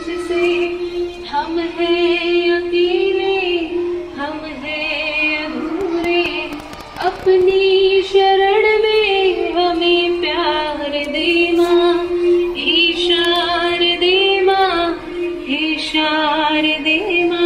से हम हैं अकेले, हम हैं अधूरे। अपनी शरण में हमें प्यार देना ईशार देना ईशार देना।